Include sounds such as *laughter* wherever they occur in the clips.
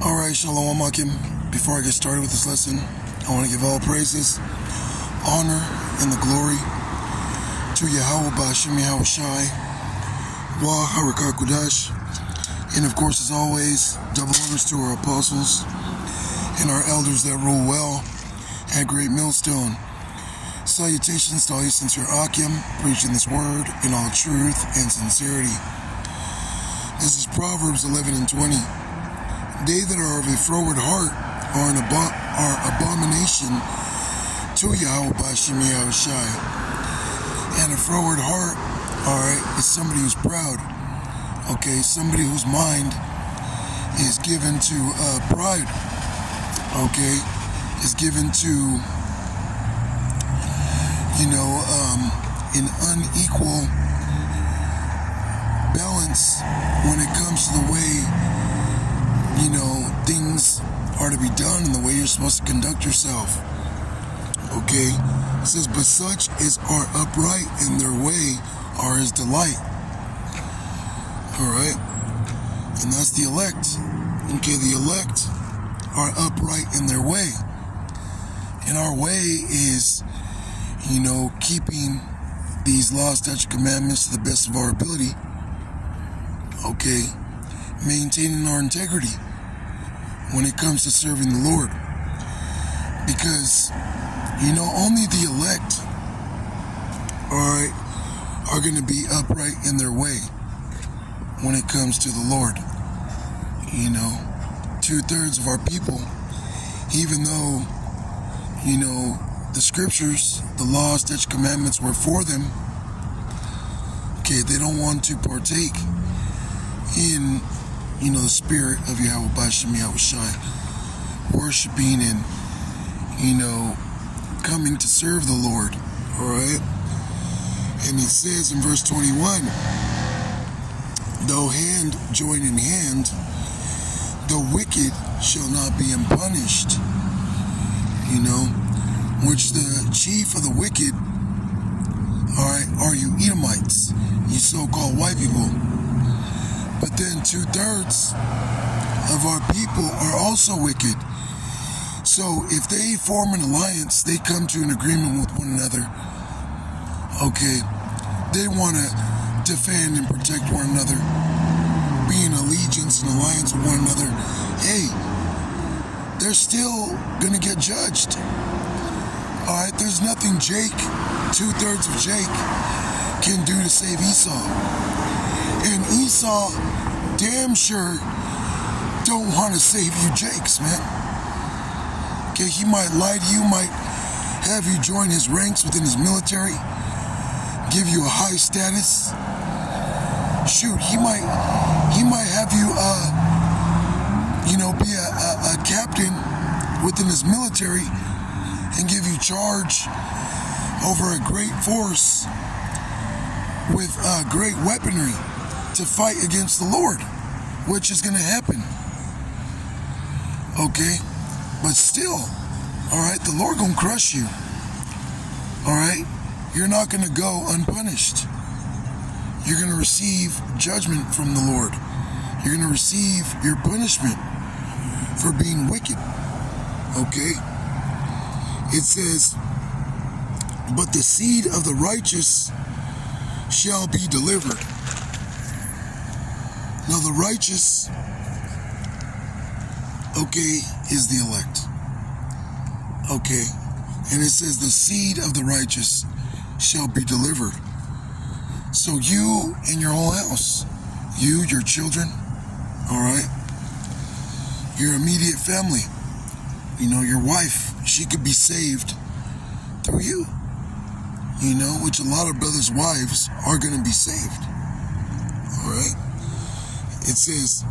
Alright, Shalom Akim. Before I get started with this lesson, I want to give all praises, honor, and the glory to Yahweh Bashim Yahweh Shai, Wa Harakah Kudash, and of course, as always, double honors to our apostles and our elders that rule well at Great Millstone. Salutations to all you sincere Akim, preaching this word in all truth and sincerity. This is Proverbs 11 and 20. They that are of a froward heart are an abo- are abomination to Yahweh. And a froward heart, alright, is somebody who's proud. Okay, somebody whose mind is given to uh, pride. Okay, is given to, you know, um, an unequal balance when it comes to the way you know, things are to be done and the way you're supposed to conduct yourself. Okay? It says, but such as are upright in their way are his delight. Alright? And that's the elect. Okay, the elect are upright in their way. And our way is, you know, keeping these laws, statutes, commandments to the best of our ability. Okay? Maintaining our integrity when it comes to serving the Lord. Because, you know, only the elect are, are going to be upright in their way when it comes to the Lord. You know, two thirds of our people, even though, you know, the scriptures, the laws, statutes, commandments were for them, okay, they don't want to partake in you know, the spirit of Yahweh Bashim Yahweh Shai, worshiping and, you know, coming to serve the Lord. All right? And he says in verse 21 though hand join in hand, the wicked shall not be unpunished. You know, which the chief of the wicked, all right, are you Edomites, you so called white people. But then two thirds of our people are also wicked. So if they form an alliance, they come to an agreement with one another. Okay, they want to defend and protect one another, be in allegiance and alliance with one another. Hey, they're still going to get judged. All right, there's nothing Jake, two thirds of Jake, can do to save Esau. And Esau damn sure don't want to save you Jakes, man. Okay, he might lie to you, might have you join his ranks within his military, give you a high status. Shoot, he might he might have you uh you know be a, a, a captain within his military and give you charge over a great force with uh, great weaponry to fight against the Lord, which is going to happen. Okay? But still, all right, the Lord going to crush you. All right? You're not going to go unpunished. You're going to receive judgment from the Lord. You're going to receive your punishment for being wicked. Okay? It says, But the seed of the righteous shall be delivered. Now, the righteous, okay, is the elect. Okay. And it says, the seed of the righteous shall be delivered. So, you and your whole house, you, your children, all right, your immediate family, you know, your wife, she could be saved through you. You know, which a lot of brothers' wives are going to be saved. It says,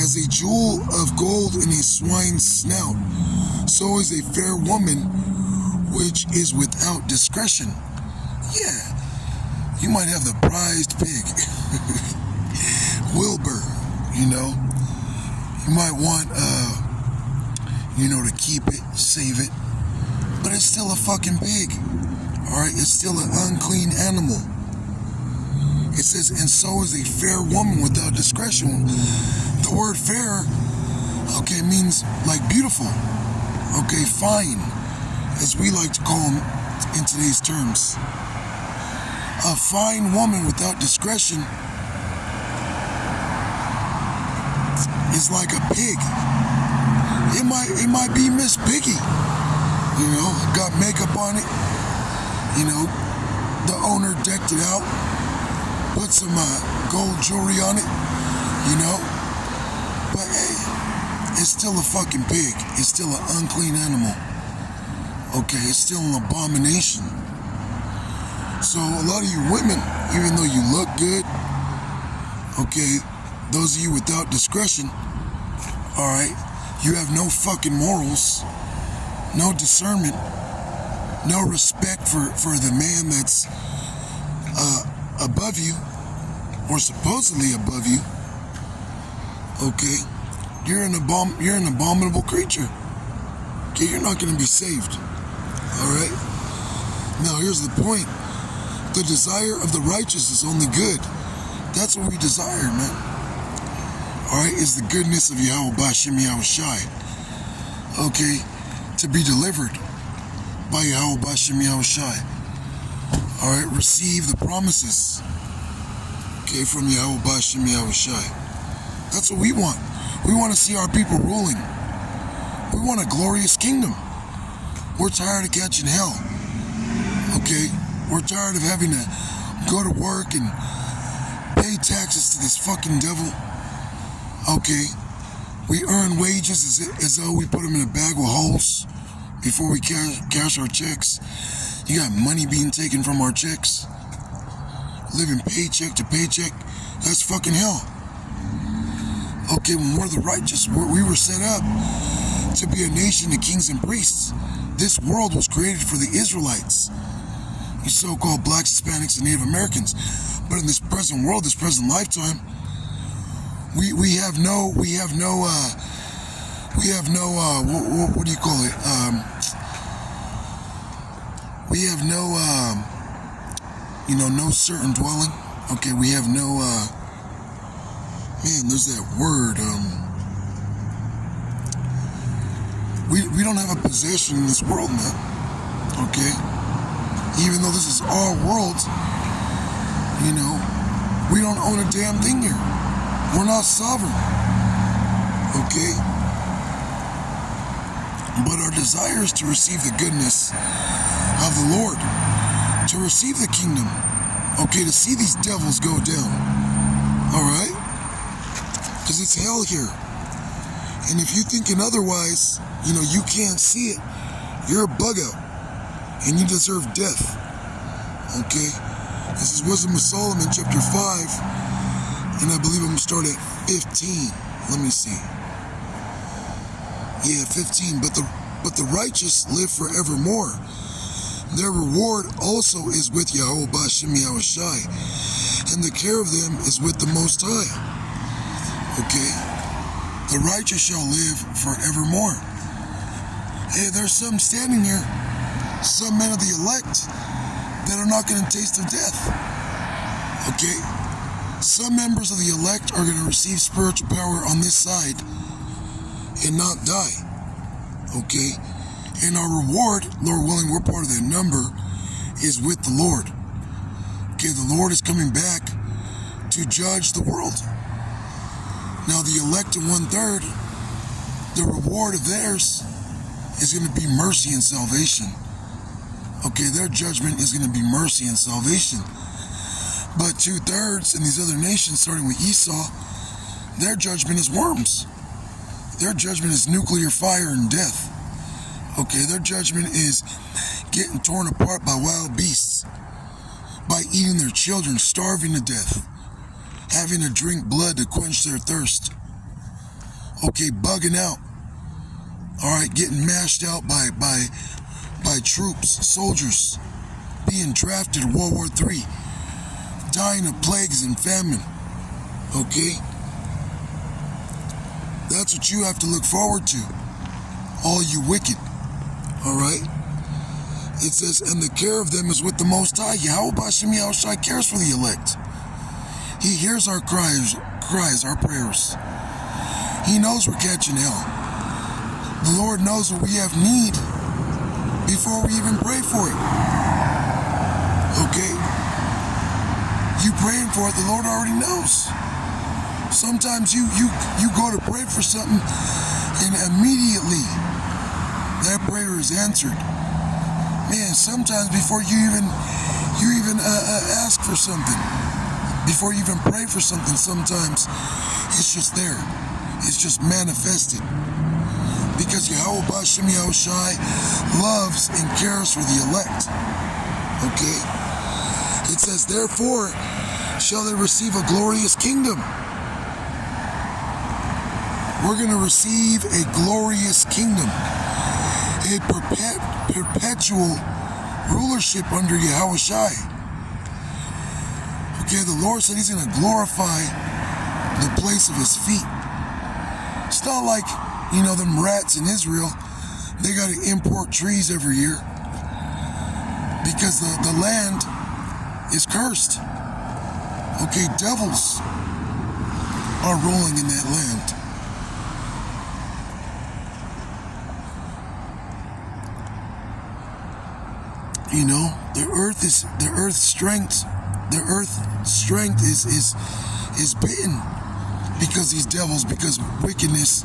as a jewel of gold in a swine's snout, so is a fair woman which is without discretion. Yeah, you might have the prized pig, *laughs* Wilbur, you know. You might want, uh, you know, to keep it, save it, but it's still a fucking pig. All right, it's still an unclean animal. It says, and so is a fair woman without discretion. The word fair Okay, means like beautiful. Okay, fine, as we like to call them in today's terms. A fine woman without discretion is like a pig. It might it might be Miss Piggy. You know, got makeup on it. You know, the owner decked it out, put some uh, gold jewelry on it. You know, but hey, it's still a fucking pig. It's still an unclean animal. Okay, it's still an abomination. So a lot of you women, even though you look good, okay, those of you without discretion, all right, you have no fucking morals, no discernment, no respect for, for the man that's uh, above you or supposedly above you. Okay, you're an abom- you're an abominable creature. Okay, you're not going to be saved. All right. Now here's the point: the desire of the righteous is only good. That's what we desire, man all right, is the goodness of Yahweh Bashem Yahushai. Okay, to be delivered by Yahweh Bashem Yahushai. All right, receive the promises. Okay, from Yahweh Bashem Yahushai. That's what we want. We want to see our people ruling. We want a glorious kingdom. We're tired of catching hell. Okay, we're tired of having to go to work and pay taxes to this fucking devil. Okay, we earn wages as, as though we put them in a bag with holes before we cash, cash our checks. You got money being taken from our checks. Living paycheck to paycheck. That's fucking hell. Okay, when we're the righteous, we were set up to be a nation of kings and priests. This world was created for the Israelites, you so called blacks, Hispanics, and Native Americans. But in this present world, this present lifetime, we we have no we have no uh, we have no uh, what, what, do you call it? Um, we have no um, you know no certain dwelling. Okay, we have no uh, man. There's that word. Um, we we don't have a possession in this world, man. Okay, even though this is our world, you know, we don't own a damn thing here. We're not sovereign. Okay? But our desire is to receive the goodness of the Lord, to receive the kingdom. Okay, to see these devils go down. Alright? Because it's hell here. And if you're thinking otherwise, you know, you can't see it, you're a bug out. And you deserve death. Okay? This is Wisdom of Solomon, chapter 5 and I believe I'm gonna start at 15. Let me see. Yeah, 15. But the but the righteous live forevermore. Their reward also is with Yahweh Bashem Yahushai, and the care of them is with the Most High. Okay? The righteous shall live forevermore. Hey, there's some standing here, some men of the elect, that are not going to taste of death. Okay? Some members of the elect are going to receive spiritual power on this side and not die. Okay? And our reward, Lord willing, we're part of that number, is with the Lord. Okay, the Lord is coming back to judge the world. Now, the elect in one third, the reward of theirs is going to be mercy and salvation. Okay, their judgment is going to be mercy and salvation. But two thirds in these other nations, starting with Esau, their judgment is worms. Their judgment is nuclear fire and death. Okay, their judgment is getting torn apart by wild beasts, by eating their children, starving to death, having to drink blood to quench their thirst. Okay, bugging out. All right, getting mashed out by by by troops, soldiers, being drafted World War III dying of plagues and famine. Okay? That's what you have to look forward to. All you wicked. Alright? It says, and the care of them is with the Most High. Yahweh Bashem Yahushai cares for the elect. He hears our cries, cries, our prayers. He knows we're catching hell. The Lord knows what we have need before we even pray for it. Okay? You praying for it, the Lord already knows. Sometimes you you you go to pray for something and immediately that prayer is answered. Man, sometimes before you even you even uh, uh, ask for something, before you even pray for something, sometimes it's just there. It's just manifested. Because Yahweh Bashem Yahushai loves and cares for the elect. Okay? It says, therefore shall they receive a glorious kingdom. We're going to receive a glorious kingdom, a perpet- perpetual rulership under Yahweh Shai. Okay, the Lord said He's going to glorify the place of His feet. It's not like, you know, them rats in Israel, they got to import trees every year because the, the land is cursed. Okay, devils are ruling in that land. You know, the earth is the earth's strength. The earth's strength is is is bitten because these devils, because wickedness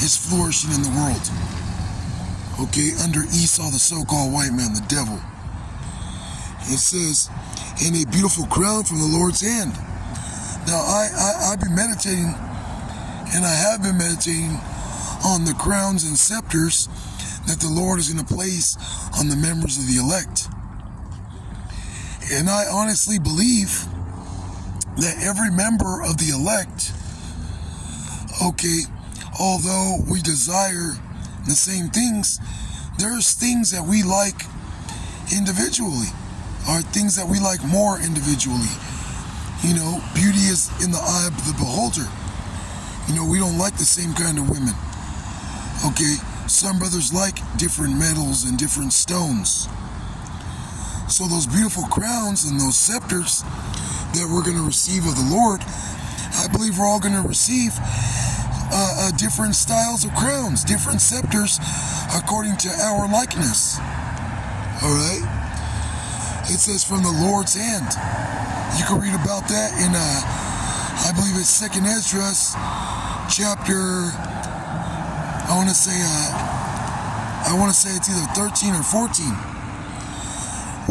is flourishing in the world. Okay, under Esau, the so-called white man, the devil. It says, "In a beautiful crown from the Lord's hand." Now, I, I I've been meditating, and I have been meditating on the crowns and scepters that the Lord is going to place on the members of the elect. And I honestly believe that every member of the elect, okay, although we desire the same things, there's things that we like individually, or things that we like more individually. You know, beauty is in the eye of the beholder. You know, we don't like the same kind of women. Okay, some brothers like different metals and different stones. So those beautiful crowns and those scepters that we're going to receive of the Lord, I believe we're all going to receive uh, uh, different styles of crowns, different scepters according to our likeness. All right? It says from the Lord's hand. You can read about that in, uh, I believe it's Second Esdras, chapter I want to say, uh, I want to say it's either 13 or 14,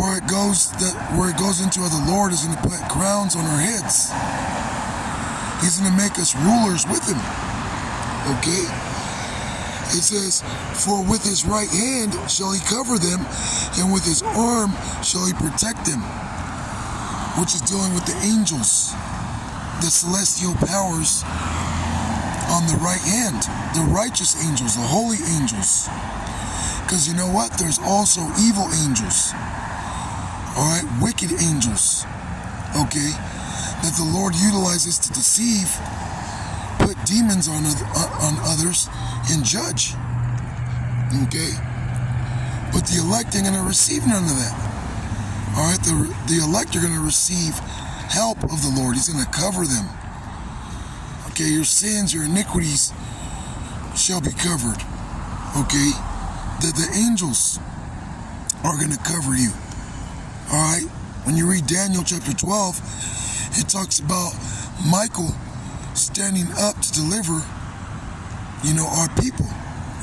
where it goes that where it goes into how the Lord is going to put crowns on our heads. He's going to make us rulers with Him. Okay. It says, For with his right hand shall he cover them, and with his arm shall he protect them. Which is dealing with the angels, the celestial powers on the right hand, the righteous angels, the holy angels. Because you know what? There's also evil angels. All right, wicked angels. Okay, that the Lord utilizes to deceive, put demons on uh, on others, and judge. Okay, but the elect ain't gonna receive none of that. All right, the the elect are gonna receive help of the Lord. He's gonna cover them. Okay, your sins, your iniquities shall be covered. Okay, that the angels are going to cover you. All right, when you read Daniel chapter 12, it talks about Michael standing up to deliver, you know, our people.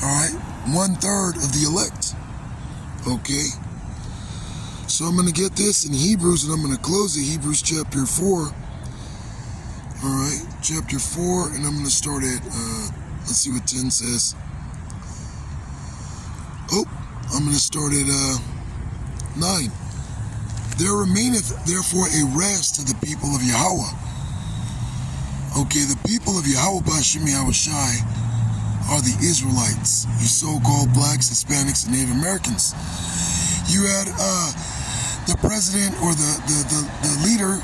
All right, one third of the elect. Okay. So I'm going to get this in Hebrews and I'm going to close it. Hebrews chapter 4. All right, chapter 4, and I'm going to start at, uh, let's see what 10 says. Oh, I'm going to start at uh, 9. There remaineth therefore a rest to the people of Yahweh. Okay, the people of Yahweh Bashem Yahushai are the Israelites, you so-called blacks, Hispanics, and Native Americans. You had uh, the president or the, the, the, the leader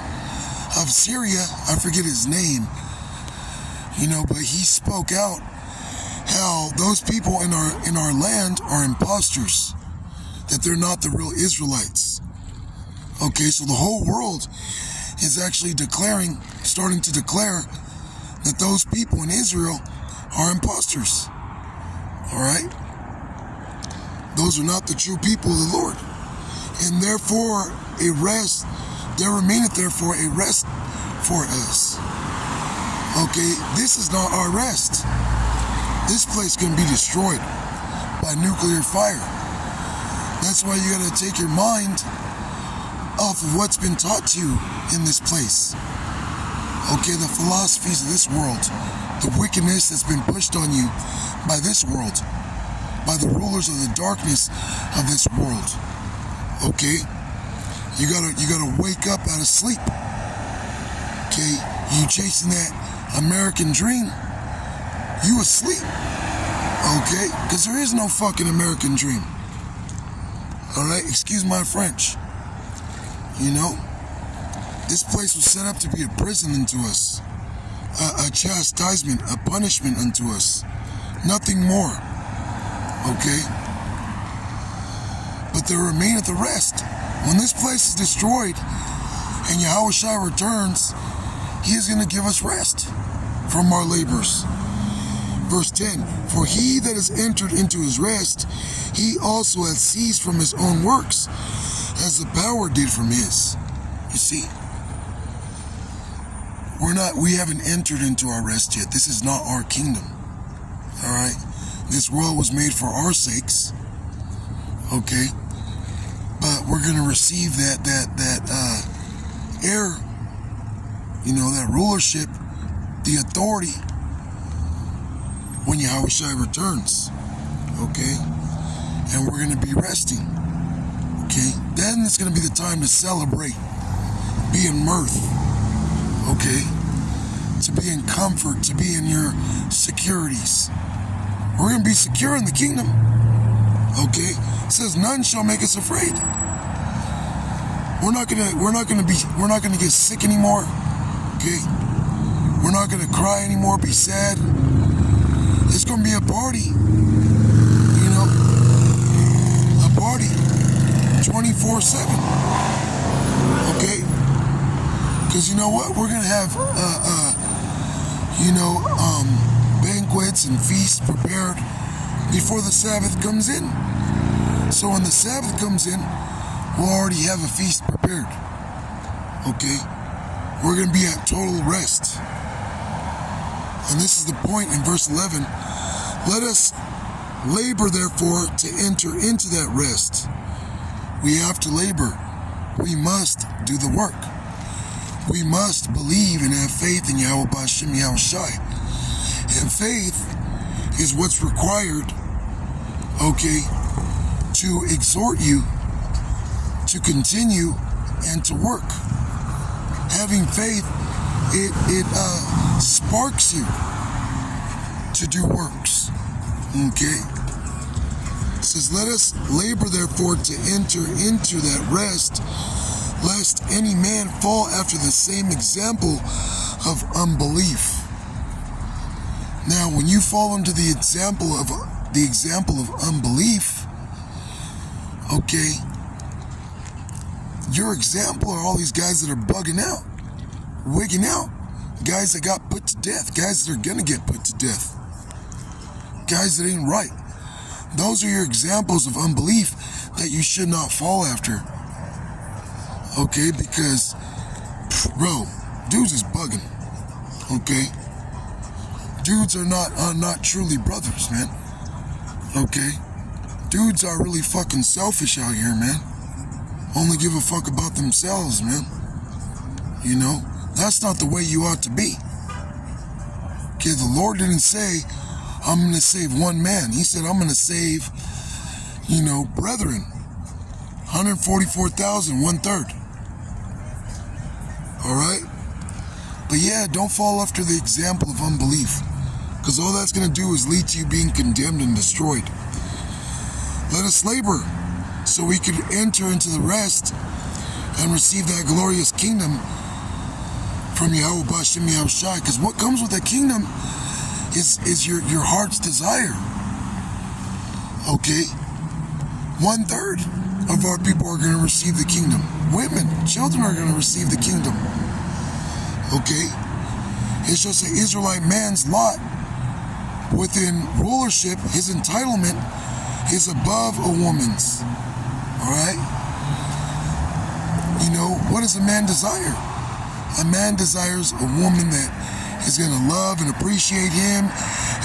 of Syria, I forget his name, you know, but he spoke out how those people in our in our land are imposters, that they're not the real Israelites. Okay, so the whole world is actually declaring, starting to declare that those people in Israel are imposters. All right? Those are not the true people of the Lord. And therefore, a rest, there remaineth therefore a rest for us. Okay, this is not our rest. This place can be destroyed by nuclear fire. That's why you gotta take your mind off of what's been taught to you in this place. Okay, the philosophies of this world, the wickedness that's been pushed on you by this world, by the rulers of the darkness of this world. Okay? You gotta you gotta wake up out of sleep. Okay? You chasing that American dream. You asleep. Okay? Because there is no fucking American dream. Alright? Excuse my French. You know? This place was set up to be a prison unto us, a, a chastisement, a punishment unto us. Nothing more. Okay? But there remaineth the rest. When this place is destroyed and Yahweh returns, he is going to give us rest from our labors. Verse 10 For he that has entered into his rest, he also hath ceased from his own works, as the power did from his. You see, we're not, we haven't entered into our rest yet. This is not our kingdom. All right? This world was made for our sakes. Okay? But we're going to receive that, that, that, uh, air, you know, that rulership, the authority when Yahweh Shai returns. Okay? And we're going to be resting. Okay? Then it's going to be the time to celebrate, be in mirth. Okay? To be in comfort, to be in your securities. We're going to be secure in the kingdom. Okay? It says none shall make us afraid. We're not gonna we're not gonna be we're not gonna get sick anymore. Okay? We're not gonna cry anymore, be sad. It's gonna be a party. You know? A party. 24-7. Okay? Because you know what? We're gonna have uh uh you know um banquets and feasts prepared before the Sabbath comes in. So when the Sabbath comes in, we'll already have a feast prepared. Okay? We're going to be at total rest. And this is the point in verse 11. Let us labor, therefore, to enter into that rest. We have to labor. We must do the work. We must believe and have faith in Yahweh Bashem Yahweh Shai. And faith is what's required, okay, to exhort you to continue and to work. Having faith, it it uh, sparks you to do works. Okay. It says, let us labor therefore to enter into that rest, lest any man fall after the same example of unbelief. Now, when you fall into the example of the example of unbelief, okay, your example are all these guys that are bugging out, wigging out, guys that got put to death, guys that are gonna get put to death, guys that ain't right. Those are your examples of unbelief that you should not fall after. Okay, because, bro, dudes is bugging. Okay, dudes are not are not truly brothers, man. Okay, dudes are really fucking selfish out here, man only give a fuck about themselves, man. You know, that's not the way you ought to be. Okay, the Lord didn't say, I'm going to save one man. He said, I'm going to save, you know, brethren. 144,000, one third. All right? But yeah, don't fall after the example of unbelief. Because all that's going to do is lead to you being condemned and destroyed. Let us labor so we could enter into the rest and receive that glorious kingdom from Yahweh Bashem Shai. Because what comes with that kingdom is, is your, your heart's desire. Okay? One third of our people are going to receive the kingdom. Women, children are going to receive the kingdom. Okay? It's just an Israelite man's lot within rulership, his entitlement is above a woman's. All right? You know, what does a man desire? A man desires a woman that is going to love and appreciate him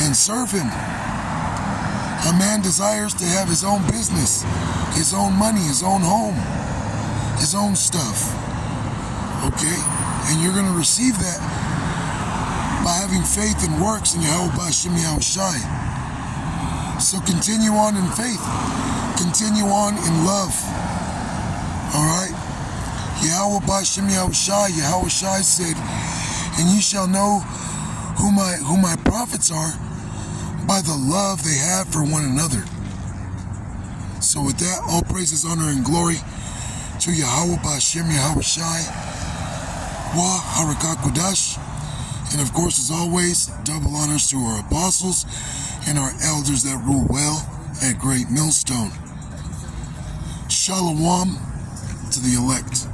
and serve him. A man desires to have his own business, his own money, his own home, his own stuff. Okay? And you're going to receive that by having faith and works in Yahweh Bashem Shai. So continue on in faith. Continue on in love. Alright? Yahweh Bashem Shai, Yahweh Shai said, and you shall know who my who my prophets are by the love they have for one another. So with that, all praises, honor, and glory to Yahweh Bashem Yahweh Shai, Wa Harakat and of course, as always, double honors to our apostles and our elders that rule well at Great Millstone. Shalom to the elect.